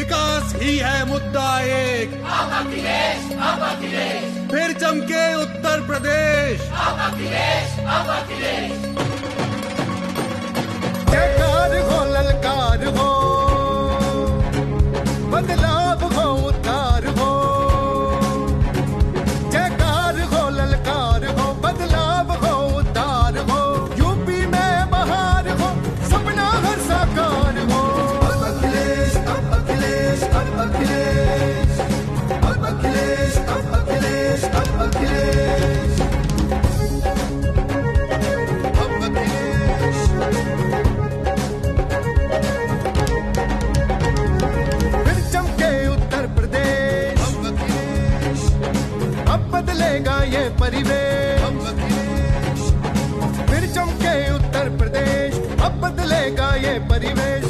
विकास ही है मुद्दा एक। फिर चमके उत्तर प्रदेश। ये परिवेश। फिर चमके उत्तर प्रदेश अब बदलेगा ये परिवेश।